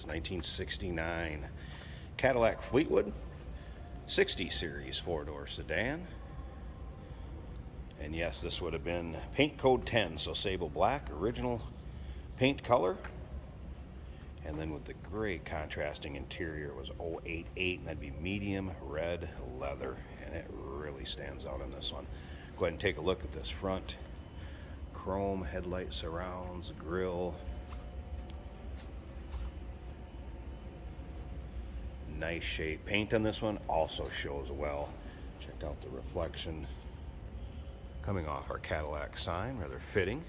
this 1969 Cadillac Fleetwood 60 series four-door sedan. And yes, this would have been paint code 10, so sable black, original paint color. And then with the gray contrasting interior, it was 088, and that'd be medium red leather. And it really stands out in this one. Go ahead and take a look at this front. Chrome headlight surrounds, grille. Nice shape. Paint on this one also shows well. Check out the reflection coming off our Cadillac sign, rather fitting.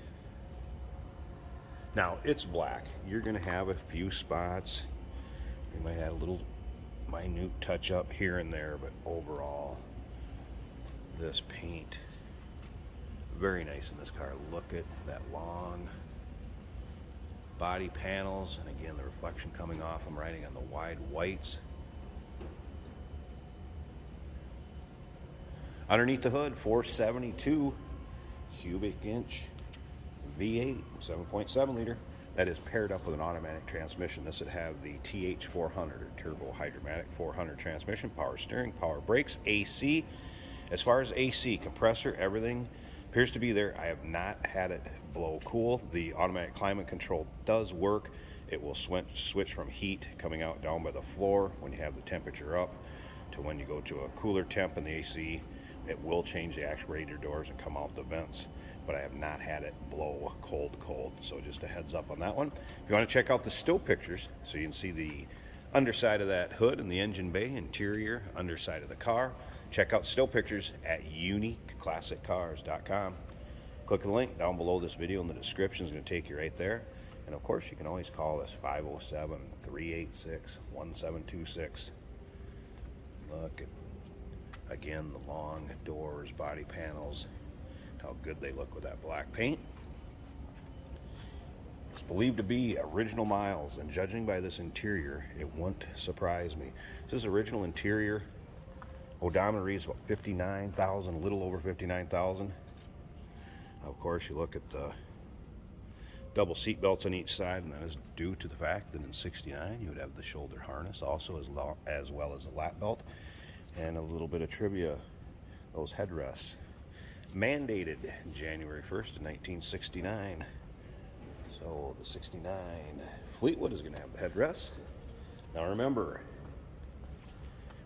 Now, it's black. You're going to have a few spots. You might add a little minute touch up here and there, but overall, this paint, very nice in this car. Look at that long body panels, and again, the reflection coming off. I'm riding on the wide whites. Underneath the hood, 472 cubic inch V8, 7.7 liter. That is paired up with an automatic transmission. This would have the TH400 or Turbo Hydromatic 400 transmission, power steering, power brakes, AC. As far as AC, compressor, everything appears to be there. I have not had it blow cool. The automatic climate control does work. It will switch, switch from heat coming out down by the floor when you have the temperature up to when you go to a cooler temp in the AC. It will change the actuator doors and come out the vents but I have not had it blow cold, cold. So just a heads up on that one. If you want to check out the still pictures, so you can see the underside of that hood and the engine bay, interior, underside of the car, check out still pictures at uniqueclassiccars.com. Click the link down below this video in the description. is going to take you right there. And of course, you can always call us 507 386 1726. Look at, again, the long doors, body panels, how good they look with that black paint. It's believed to be original miles, and judging by this interior, it won't surprise me. This is original interior. Odometer reads about 59,000, a little over 59,000. Of course, you look at the double seat belts on each side, and that is due to the fact that in 69 you would have the shoulder harness also as, as well as the lap belt, and a little bit of trivia, those headrests mandated January 1st of 1969. So the 69 Fleetwood is going to have the headrest. Now remember,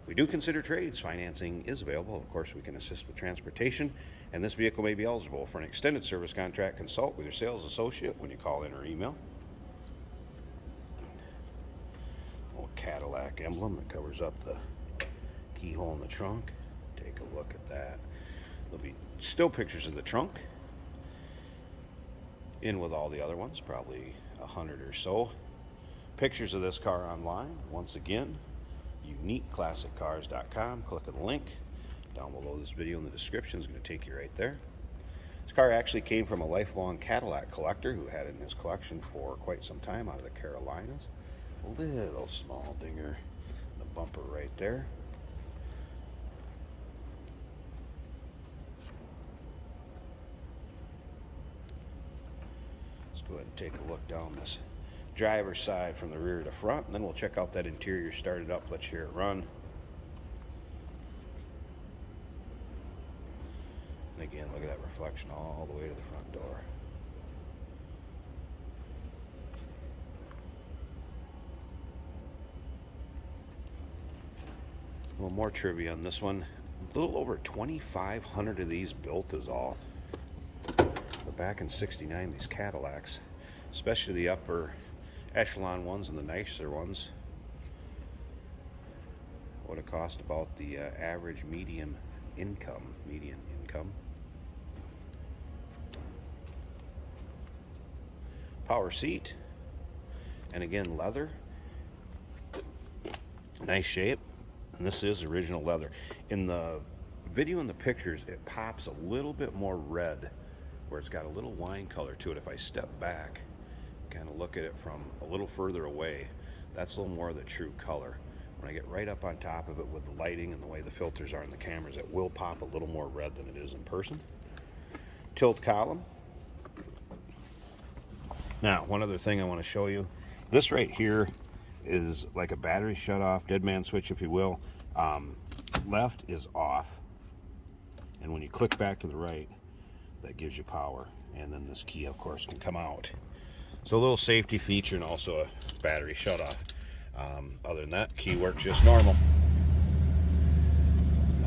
we do consider trades. Financing is available. Of course, we can assist with transportation, and this vehicle may be eligible for an extended service contract. Consult with your sales associate when you call in or email. Old Cadillac emblem that covers up the keyhole in the trunk. Take a look at that. There'll be still pictures of the trunk in with all the other ones, probably a hundred or so. Pictures of this car online, once again, uniqueclassiccars.com. Click on the link down below this video in the description is going to take you right there. This car actually came from a lifelong Cadillac collector who had it in his collection for quite some time out of the Carolinas. A little small dinger, the bumper right there. Ahead and take a look down this driver's side from the rear to front, and then we'll check out that interior started up. Let's hear it run. And again, look at that reflection all the way to the front door. A little more trivia on this one. A little over 2,500 of these built is all back in 69, these Cadillacs, especially the upper echelon ones and the nicer ones, would have cost about the uh, average medium income, median income. Power seat, and again, leather. Nice shape, and this is original leather. In the video and the pictures, it pops a little bit more red where it's got a little wine color to it. If I step back, kind of look at it from a little further away, that's a little more of the true color. When I get right up on top of it with the lighting and the way the filters are in the cameras, it will pop a little more red than it is in person. Tilt column. Now, one other thing I want to show you. This right here is like a battery shutoff, dead man switch, if you will. Um, left is off. And when you click back to the right, that gives you power. And then this key, of course, can come out. So a little safety feature and also a battery shutoff. Um, other than that, key works just normal.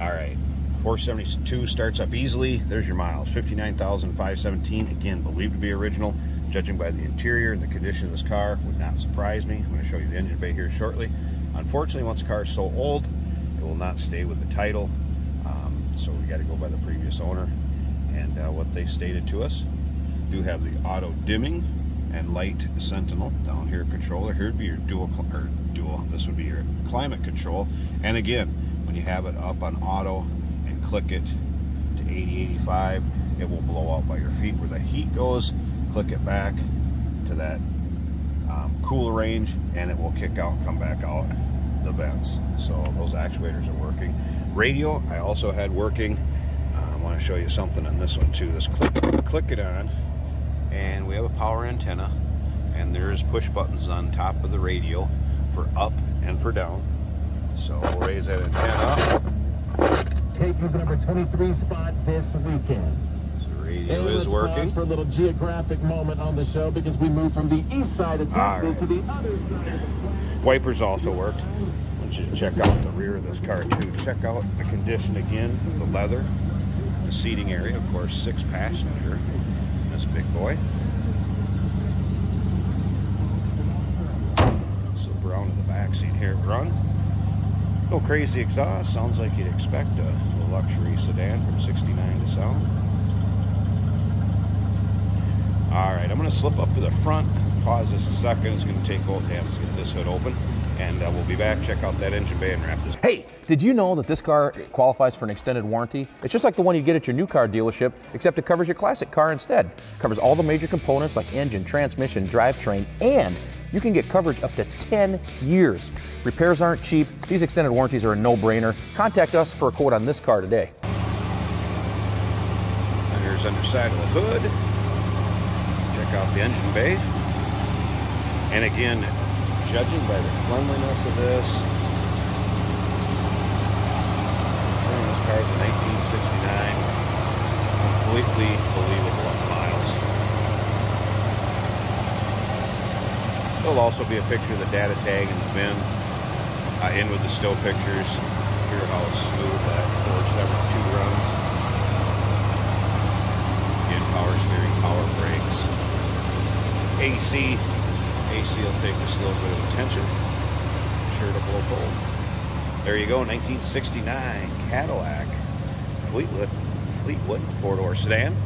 All right, 472 starts up easily. There's your miles, 59,517. Again, believed to be original. Judging by the interior and the condition of this car, would not surprise me. I'm going to show you the engine bay here shortly. Unfortunately, once the car is so old, it will not stay with the title. Um, so we got to go by the previous owner and uh, what they stated to us. Do have the auto dimming and light sentinel down here controller. Here would be your dual or dual. This would be your climate control. And again, when you have it up on auto and click it to 80, 85, it will blow out by your feet where the heat goes. Click it back to that um, cooler range, and it will kick out, come back out the vents. So those actuators are working. Radio, I also had working. Uh, I want to show you something on this one too. This click, click it on and we have a power antenna and there's push buttons on top of the radio for up and for down. So we'll raise that antenna up. Taking the number 23 spot this weekend. So radio and is working. for a little geographic moment on the show because we moved from the east side of Texas right. to the other side. Wipers also worked. I want you to check out the rear of this car too. Check out the condition again the leather the seating area of course six passenger this big boy. So brown in the back seat here run. No crazy exhaust. Sounds like you'd expect a, a luxury sedan from 69 to sound. Alright, I'm going to slip up to the front. Pause this a second. It's to take both hands to get this hood open and uh, we'll be back. Check out that engine bay and wrap this. Hey, did you know that this car qualifies for an extended warranty? It's just like the one you get at your new car dealership, except it covers your classic car instead. It covers all the major components like engine, transmission, drivetrain, and you can get coverage up to 10 years. Repairs aren't cheap. These extended warranties are a no-brainer. Contact us for a quote on this car today. And here's underside of the hood. Check out the engine bay. And again, judging by the cleanliness of this, this car is 1969, completely believable on miles. There'll also be a picture of the data tag in the VIN uh, in with the still pictures. Hear how smooth that 472 runs. Again, power steering, power brakes, AC AC will take just a little bit of attention. Sure to blow cold. There you go, 1969 Cadillac Fleetwood, Fleetwood four-door sedan.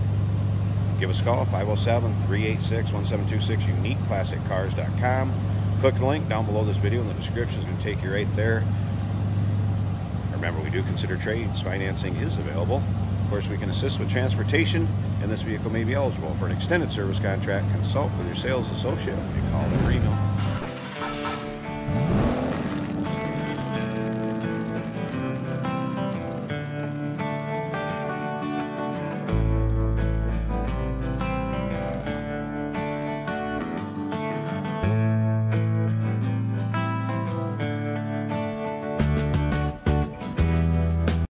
Give us a call, 507-386-1726, uniqueclassiccars.com. Click the link down below this video in the description. It's going to take you right there. Remember, we do consider trades. Financing is available. Of course, we can assist with transportation and this vehicle may be eligible for an extended service contract. Consult with your sales associate. You call Reno.